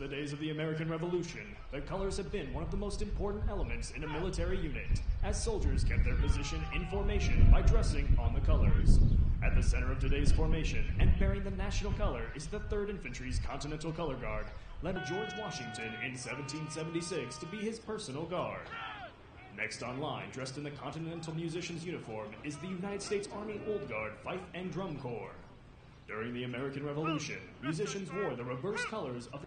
the days of the American Revolution, the colors have been one of the most important elements in a military unit, as soldiers kept their position in formation by dressing on the colors. At the center of today's formation, and bearing the national color, is the 3rd Infantry's Continental Color Guard, led George Washington in 1776 to be his personal guard. Next on line, dressed in the Continental Musician's uniform, is the United States Army Old Guard Fife and Drum Corps. During the American Revolution, musicians wore the reverse colors of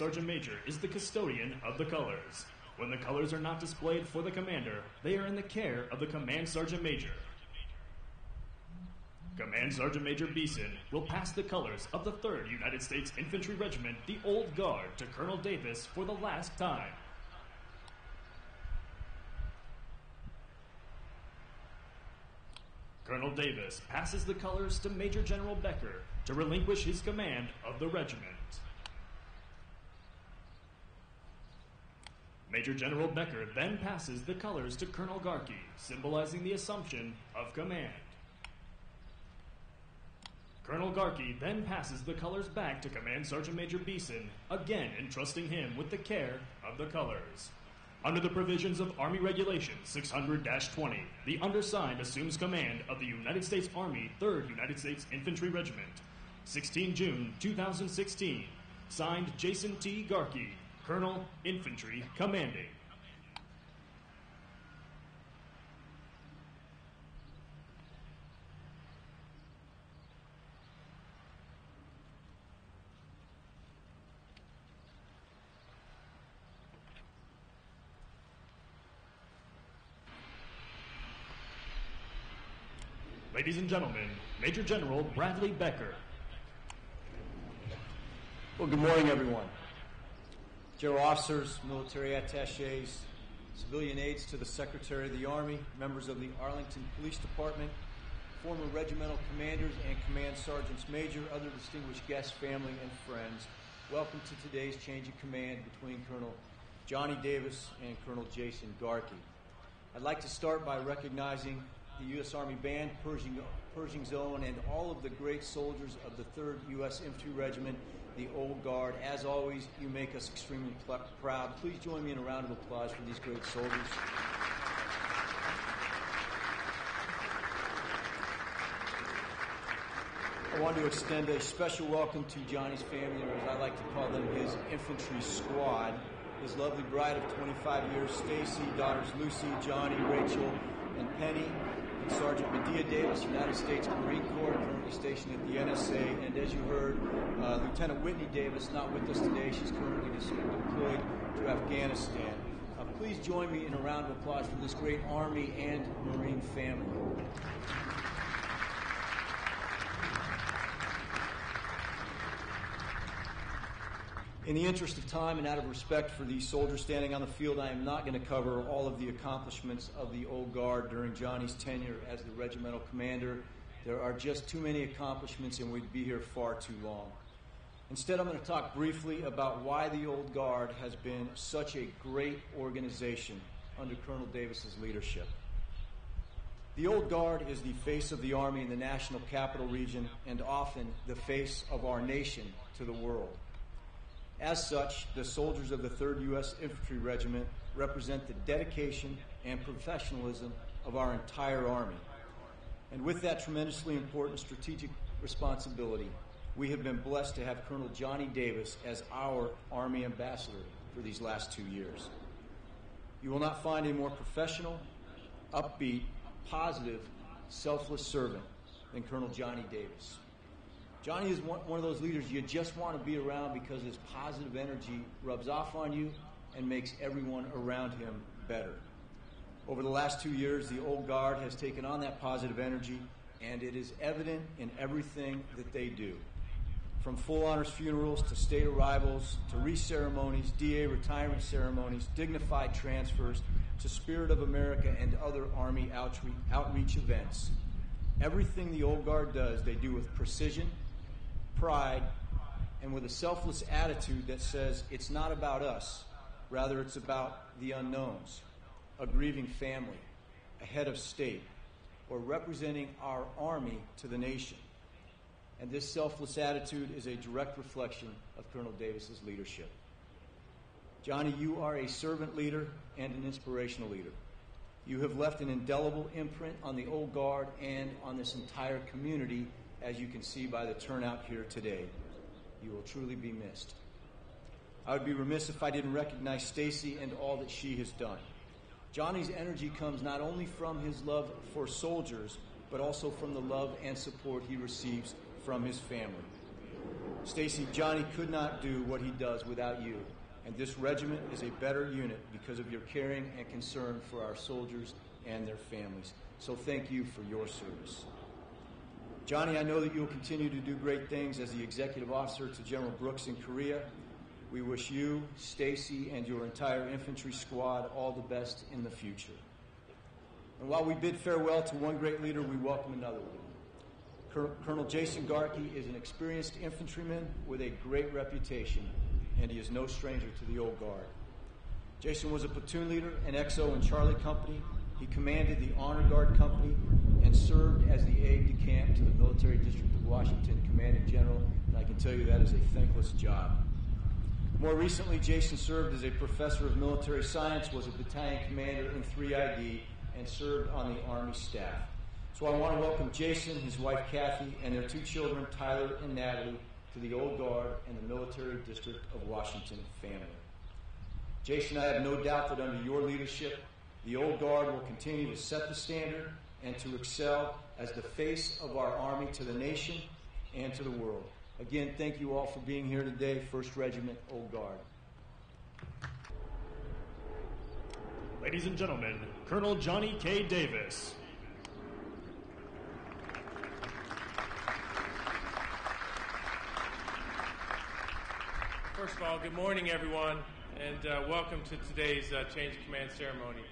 Sergeant Major is the custodian of the colors. When the colors are not displayed for the commander, they are in the care of the Command Sergeant Major. Command Sergeant Major Beeson will pass the colors of the 3rd United States Infantry Regiment, the Old Guard, to Colonel Davis for the last time. Colonel Davis passes the colors to Major General Becker to relinquish his command of the regiment. Major General Becker then passes the colors to Colonel Garkey, symbolizing the assumption of command. Colonel Garkey then passes the colors back to Command Sergeant Major Beeson, again entrusting him with the care of the colors. Under the provisions of Army Regulation 600 20, the undersigned assumes command of the United States Army 3rd United States Infantry Regiment. 16 June 2016. Signed Jason T. Garkey, Colonel Infantry Commanding. Ladies and gentlemen, Major General Bradley Becker. Well, good morning, everyone. General officers, military attaches, civilian aides to the Secretary of the Army, members of the Arlington Police Department, former regimental commanders and command sergeants major, other distinguished guests, family, and friends. Welcome to today's change of command between Colonel Johnny Davis and Colonel Jason Garkey. I'd like to start by recognizing the U.S. Army Band, Pershing, Pershing's Own, and all of the great soldiers of the 3rd U.S. Infantry Regiment, the Old Guard. As always, you make us extremely pl- proud. Please join me in a round of applause for these great soldiers. I want to extend a special welcome to Johnny's family, or as I like to call them, his infantry squad. His lovely bride of 25 years, Stacy, daughters Lucy, Johnny, Rachel, and Penny, Sergeant Medea Davis, United States Marine Corps, currently stationed at the NSA, and as you heard, uh, Lieutenant Whitney Davis, not with us today. She's currently deployed to Afghanistan. Uh, please join me in a round of applause for this great Army and Marine family. In the interest of time and out of respect for the soldiers standing on the field, I am not going to cover all of the accomplishments of the Old Guard during Johnny's tenure as the regimental commander. There are just too many accomplishments, and we'd be here far too long. Instead, I'm going to talk briefly about why the Old Guard has been such a great organization under Colonel Davis's leadership. The Old Guard is the face of the Army in the National Capital Region and often the face of our nation to the world. As such, the soldiers of the 3rd U.S. Infantry Regiment represent the dedication and professionalism of our entire Army. And with that tremendously important strategic responsibility, we have been blessed to have Colonel Johnny Davis as our Army ambassador for these last two years. You will not find a more professional, upbeat, positive, selfless servant than Colonel Johnny Davis. Johnny is one, one of those leaders you just want to be around because his positive energy rubs off on you and makes everyone around him better. Over the last two years, the Old Guard has taken on that positive energy, and it is evident in everything that they do. From full honors funerals to state arrivals to wreath ceremonies, DA retirement ceremonies, dignified transfers to Spirit of America and other Army outreach events. Everything the Old Guard does, they do with precision, pride, and with a selfless attitude that says it's not about us, rather, it's about the unknowns, a grieving family, a head of state, or representing our Army to the nation. And this selfless attitude is a direct reflection of Colonel Davis's leadership. Johnny, you are a servant leader and an inspirational leader. You have left an indelible imprint on the Old Guard and on this entire community, as you can see by the turnout here today. You will truly be missed. I would be remiss if I didn't recognize Stacy and all that she has done. Johnny's energy comes not only from his love for soldiers, but also from the love and support he receives from his family. Stacy, Johnny could not do what he does without you, and this regiment is a better unit because of your caring and concern for our soldiers and their families. So thank you for your service. Johnny, I know that you will continue to do great things as the executive officer to General Brooks in Korea. We wish you, Stacy, and your entire infantry squad all the best in the future. And while we bid farewell to one great leader, we welcome another leader. Colonel Jason Garkey is an experienced infantryman with a great reputation, and he is no stranger to the old guard. Jason was a platoon leader in XO and Charlie Company. He commanded the Honor Guard Company and served as the aide de camp to the Military District of Washington Commanding General, and I can tell you that is a thankless job. More recently, Jason served as a professor of military science, was a battalion commander in 3ID, and served on the Army staff. So I want to welcome Jason, his wife Kathy, and their two children, Tyler and Natalie, to the Old Guard and the Military District of Washington family. Jason, I have no doubt that under your leadership, the Old Guard will continue to set the standard and to excel as the face of our Army to the nation and to the world. Again, thank you all for being here today, 1st Regiment, Old Guard. Ladies and gentlemen, Colonel Johnny K. Davis. First of all, good morning, everyone, and uh, welcome to today's uh, change of command ceremony.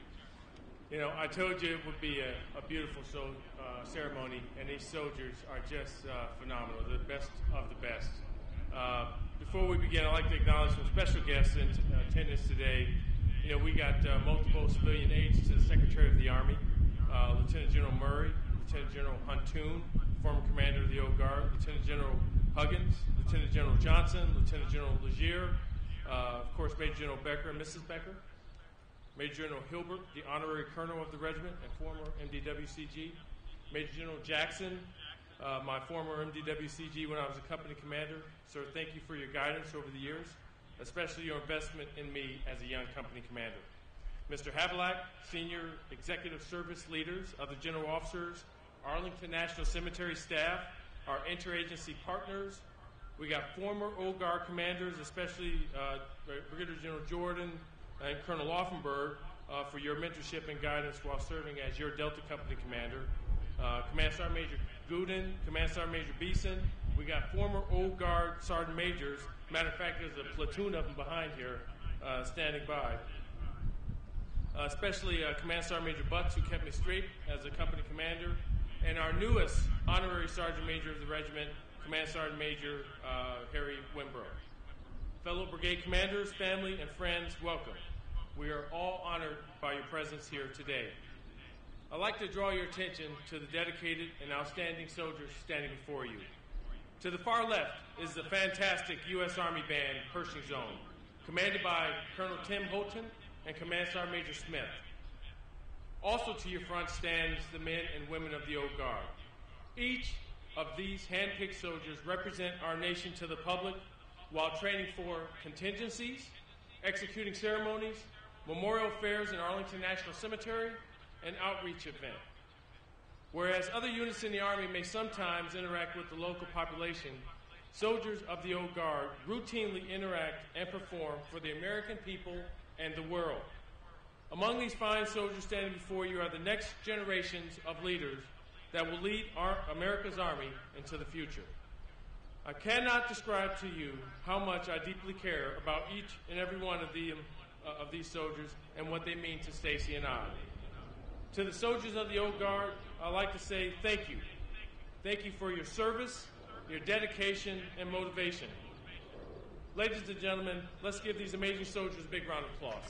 You know, I told you it would be a, a beautiful so, uh, ceremony, and these soldiers are just uh, phenomenal, the best of the best. Uh, before we begin, I'd like to acknowledge some special guests in attendance today. You know, we got uh, multiple civilian aides to the Secretary of the Army, Lieutenant General Murray, Lieutenant General Huntoon, former commander of the Old Guard, Lieutenant General Huggins, Lieutenant General Johnson, Lieutenant General Legere, uh, of course, Major General Becker and Mrs. Becker, Major General Hilbert, the honorary colonel of the regiment and former MDWCG, Major General Jackson, uh, my former MDWCG when I was a company commander. Sir, thank you for your guidance over the years, especially your investment in me as a young company commander. Mr. Havelak, senior executive service leaders of the general officers, Arlington National Cemetery staff, our interagency partners. We got former Old Guard commanders, especially uh, Brigadier General Jordan and Colonel Offenberg, uh, for your mentorship and guidance while serving as your Delta Company commander. Uh, Command Sergeant Major Gooden, Command Sergeant Major Beeson. We got former Old Guard Sergeant Majors. Matter of fact, there's a platoon of them behind here uh, standing by. Uh, especially uh, Command Sergeant Major Butts, who kept me straight as a company commander and our newest honorary sergeant major of the regiment, Command Sergeant Major uh, Harry Wimbrough. Fellow brigade commanders, family, and friends, welcome. We are all honored by your presence here today. I'd like to draw your attention to the dedicated and outstanding soldiers standing before you. To the far left is the fantastic U.S. Army Band Pershing's Own, commanded by Colonel Tim Holtan and Command Sergeant Major Smith. Also to your front stands the men and women of the Old Guard. Each of these hand-picked soldiers represent our nation to the public while training for contingencies, executing ceremonies, memorial fairs in Arlington National Cemetery, and outreach event. Whereas other units in the Army may sometimes interact with the local population, soldiers of the Old Guard routinely interact and perform for the American people and the world. Among these fine soldiers standing before you are the next generations of leaders that will lead our, America's Army into the future. I cannot describe to you how much I deeply care about each and every one of, the, Uh, of these soldiers and what they mean to Stacy and I. To the soldiers of the Old Guard, I'd like to say thank you. Thank you for your service, your dedication, and motivation. Ladies and gentlemen, let's give these amazing soldiers a big round of applause.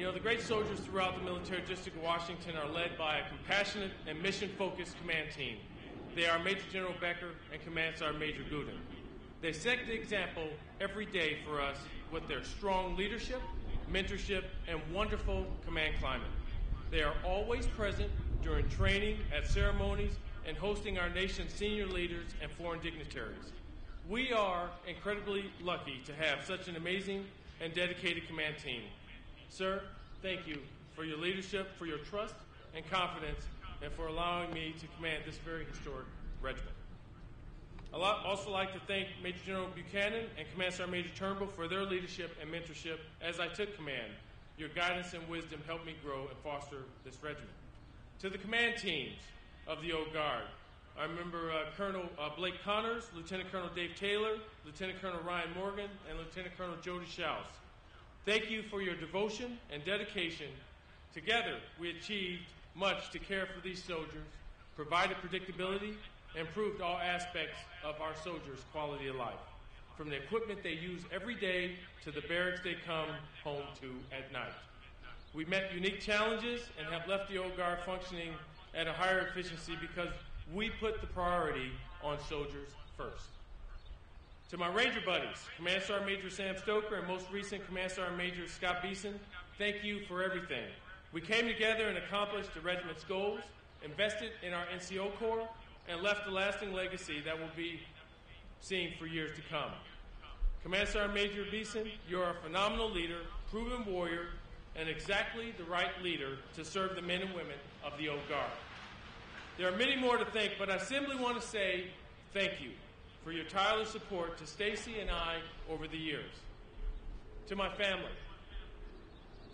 You know, the great soldiers throughout the military district of Washington are led by a compassionate and mission focused command team. They are Major General Becker and Command Sergeant Major Gooden. They set the example every day for us with their strong leadership, mentorship, and wonderful command climate. They are always present during training, at ceremonies, and hosting our nation's senior leaders and foreign dignitaries. We are incredibly lucky to have such an amazing and dedicated command team. Sir, thank you for your leadership, for your trust and confidence, and for allowing me to command this very historic regiment. I'd also like to thank Major General Buchanan and Command Sergeant Major Turnbull for their leadership and mentorship as I took command. Your guidance and wisdom helped me grow and foster this regiment. To the command teams of the Old Guard, I remember uh, Colonel uh, Blake Connors, Lieutenant Colonel Dave Taylor, Lieutenant Colonel Ryan Morgan, and Lieutenant Colonel Jody Schaus. Thank you for your devotion and dedication. Together, we achieved much to care for these soldiers, provided predictability, and improved all aspects of our soldiers' quality of life, from the equipment they use every day to the barracks they come home to at night. We met unique challenges and have left the old guard functioning at a higher efficiency because we put the priority on soldiers first. To my Ranger buddies, Command Sergeant Major Sam Stoker and most recent Command Sergeant Major Scott Beeson, thank you for everything. We came together and accomplished the regiment's goals, invested in our NCO Corps, and left a lasting legacy that will be seen for years to come. Command Sergeant Major Beeson, you're a phenomenal leader, proven warrior, and exactly the right leader to serve the men and women of the Old Guard. There are many more to thank, but I simply want to say thank you for your tireless support to Stacy and I over the years. To my family,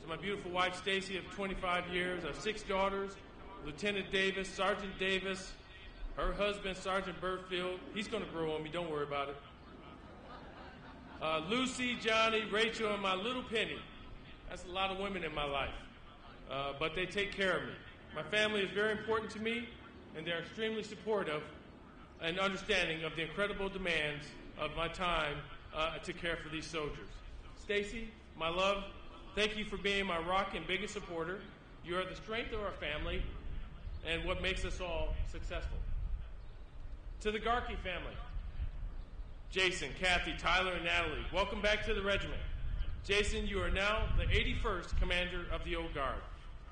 to my beautiful wife Stacy of 25 years, our six daughters, Lieutenant Davis, Sergeant Davis, her husband Sergeant Burfield. He's going to grow on me. Don't worry about it. Uh, Lucy, Johnny, Rachel, and my little Penny. That's a lot of women in my life, uh, but they take care of me. My family is very important to me, and they're extremely supportive and understanding of the incredible demands of my time uh, to care for these soldiers. Stacy, my love, thank you for being my rock and biggest supporter. You are the strength of our family and what makes us all successful. To the Garkey family, Jason, Kathy, Tyler, and Natalie, welcome back to the regiment. Jason, you are now the 81st Commander of the Old Guard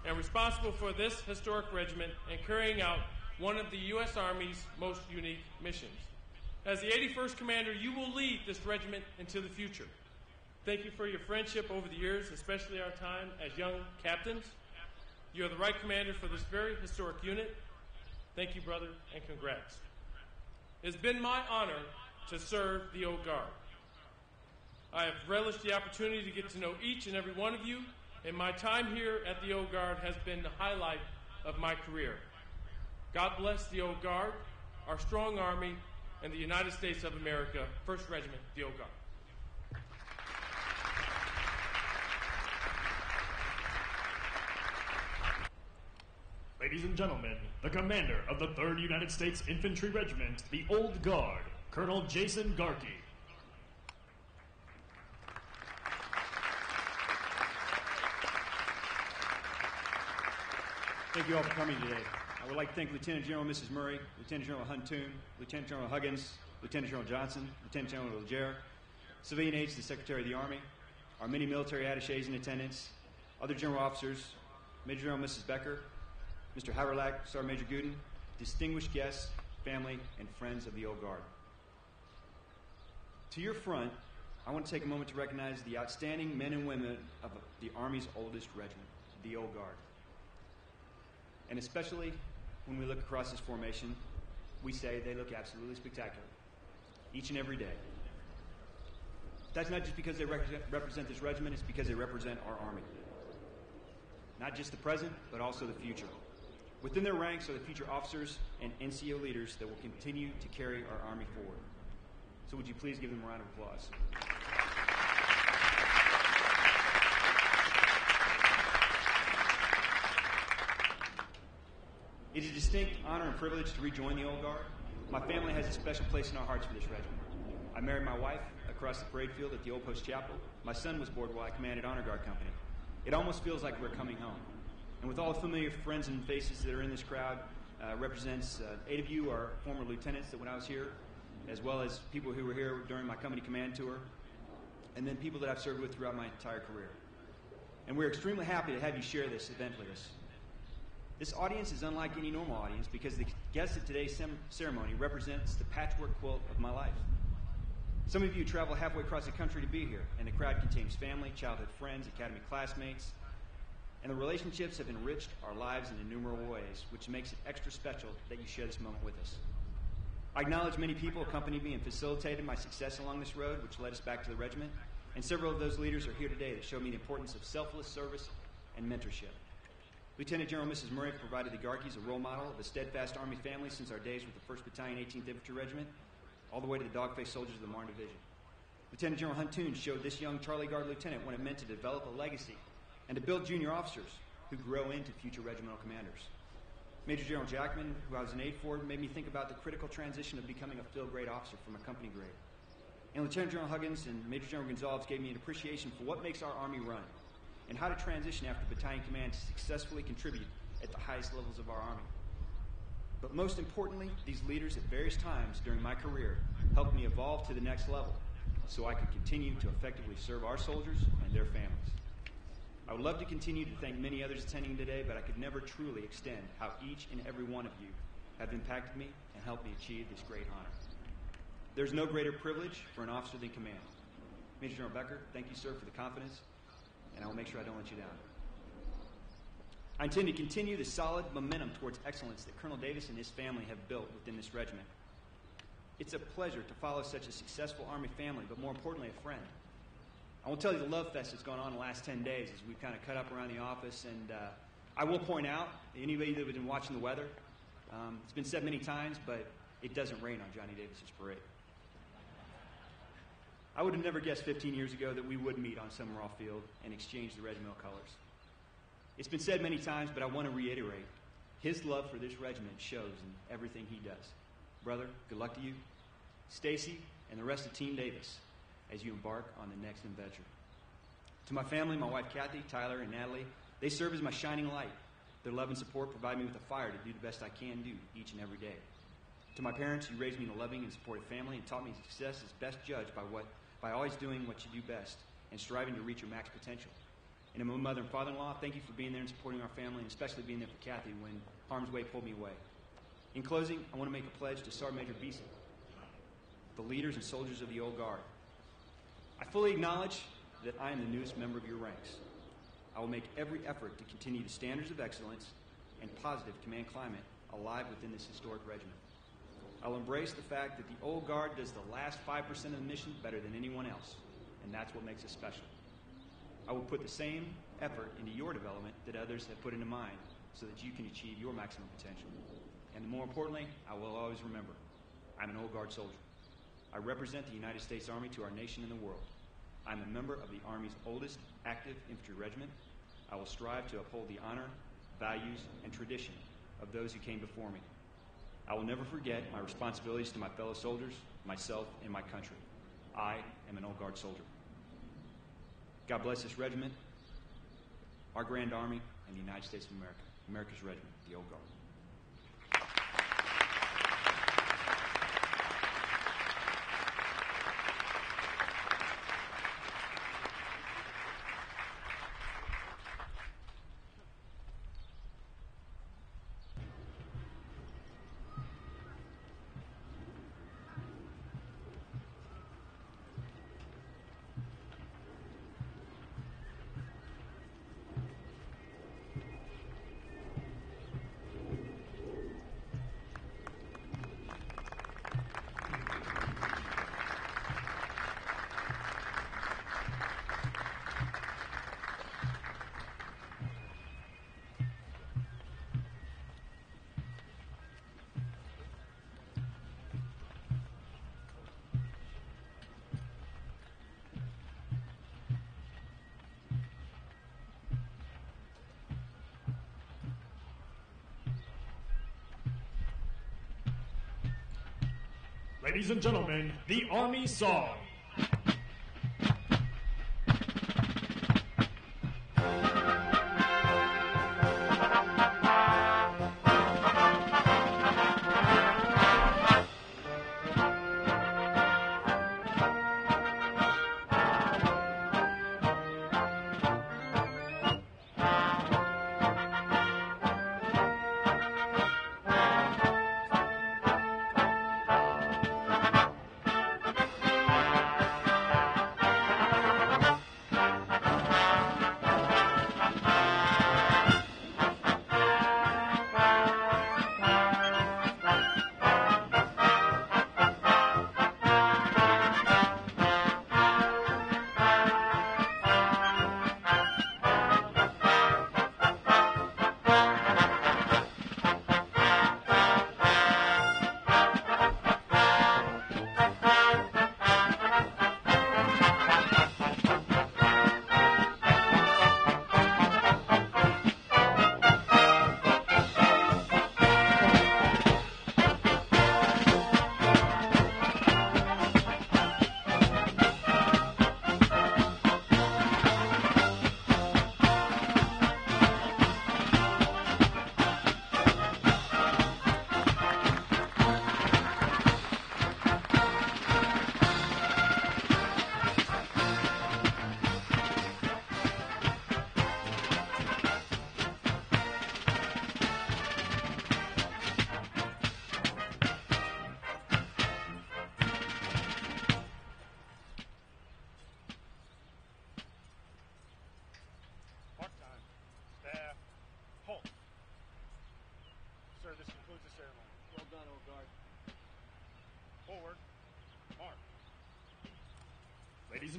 and responsible for this historic regiment and carrying out one of the U.S. Army's most unique missions. As the 81st Commander, you will lead this regiment into the future. Thank you for your friendship over the years, especially our time as young captains. You are the right commander for this very historic unit. Thank you, brother, and congrats. It's been my honor to serve the Old Guard. I have relished the opportunity to get to know each and every one of you, and my time here at the Old Guard has been the highlight of my career. God bless the Old Guard, our strong army, and the United States of America, 1st Regiment, the Old Guard. Ladies and gentlemen, the commander of the 3rd United States Infantry Regiment, the Old Guard, Colonel Jason Garkey. Thank you all for coming today. I would like to thank Lieutenant General Mrs. Murray, Lieutenant General Huntoon, Lieutenant General Huggins, Lieutenant General Johnson, Lieutenant General Legere, civilian aides the Secretary of the Army, our many military attaches in attendance, other general officers, Major General Mrs. Becker, Mr. Haverlack, Sergeant Major Gooden, distinguished guests, family, and friends of the Old Guard. To your front, I want to take a moment to recognize the outstanding men and women of the Army's oldest regiment, the Old Guard. And especially when we look across this formation, we say they look absolutely spectacular, each and every day. That's not just because they represent, represent this regiment, it's because they represent our Army. Not just the present, but also the future. Within their ranks are the future officers and NCO leaders that will continue to carry our Army forward. So, would you please give them a round of applause? It is a distinct honor and privilege to rejoin the Old Guard. My family has a special place in our hearts for this regiment. I married my wife across the parade field at the Old Post Chapel. My son was born while I commanded Honor Guard Company. It almost feels like we're coming home. And with all the familiar friends and faces that are in this crowd, uh, represents uh, eight of you are former lieutenants that when I was here, as well as people who were here during my company command tour, and then people that I've served with throughout my entire career. And we're extremely happy to have you share this event with us. This audience is unlike any normal audience because the guest at today's sem- ceremony represents the patchwork quilt of my life. Some of you travel halfway across the country to be here, and the crowd contains family, childhood friends, academy classmates, and the relationships have enriched our lives in innumerable ways, which makes it extra special that you share this moment with us. I acknowledge many people accompanied me and facilitated my success along this road, which led us back to the regiment, and several of those leaders are here today that show me the importance of selfless service and mentorship. Lieutenant General Mrs. Murray provided the Garkeys a role model of a steadfast Army family since our days with the 1st Battalion, 18th Infantry Regiment, all the way to the dog-faced soldiers of the Marne Division. Lieutenant General Huntoon showed this young Charlie Guard lieutenant what it meant to develop a legacy and to build junior officers who grow into future regimental commanders. Major General Jackman, who I was an aide for, made me think about the critical transition of becoming a field grade officer from a company grade. And Lieutenant General Huggins and Major General Gonzalez gave me an appreciation for what makes our Army run and how to transition after battalion command to successfully contribute at the highest levels of our Army. But most importantly, these leaders at various times during my career helped me evolve to the next level so I could continue to effectively serve our soldiers and their families. I would love to continue to thank many others attending today, but I could never truly extend how each and every one of you have impacted me and helped me achieve this great honor. There's no greater privilege for an officer than command. Major General Becker, thank you, sir, for the confidence, and I will make sure I don't let you down. I intend to continue the solid momentum towards excellence that Colonel Davis and his family have built within this regiment. It's a pleasure to follow such a successful Army family, but more importantly, a friend. I won't tell you the love fest that's gone on the last 10 days as we've kind of cut up around the office. And uh, I will point out, anybody that has been watching the weather, um, it's been said many times, but it doesn't rain on Johnny Davis's parade. I would have never guessed 15 years ago that we would meet on Summerall Field and exchange the regimental colors. It's been said many times, but I want to reiterate his love for this regiment shows in everything he does. Brother, good luck to you. Stacy and the rest of Team Davis as you embark on the next adventure. To my family, my wife Kathy, Tyler, and Natalie, they serve as my shining light. Their love and support provide me with a fire to do the best I can do each and every day. To my parents, you raised me in a loving and supportive family and taught me success is best judged by what by always doing what you do best and striving to reach your max potential. And to my mother and father-in-law, thank you for being there and supporting our family, and especially being there for Kathy when harm's way pulled me away. In closing, I want to make a pledge to Sergeant Major Beeson, the leaders and soldiers of the Old Guard. I fully acknowledge that I am the newest member of your ranks. I will make every effort to continue the standards of excellence and positive command climate alive within this historic regiment. I'll embrace the fact that the Old Guard does the last 5% of the mission better than anyone else, and that's what makes us special. I will put the same effort into your development that others have put into mine so that you can achieve your maximum potential. And more importantly, I will always remember I'm an Old Guard soldier. I represent the United States Army to our nation and the world. I'm a member of the Army's oldest active infantry regiment. I will strive to uphold the honor, values, and tradition of those who came before me. I will never forget my responsibilities to my fellow soldiers, myself, and my country. I am an Old Guard soldier. God bless this regiment, our Grand Army, and the United States of America. America's Regiment, the Old Guard. Ladies and gentlemen, the Army Song.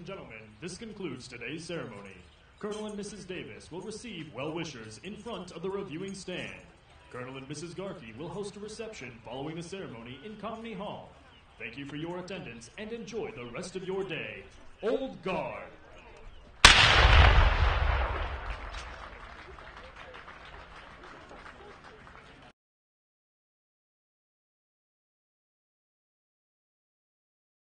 Gentlemen, this concludes today's ceremony. Colonel and Mrs. Davis will receive well wishers in front of the reviewing stand. Colonel and Mrs. Garkey will host a reception following the ceremony in Company Hall. Thank you for your attendance and enjoy the rest of your day. Old Guard!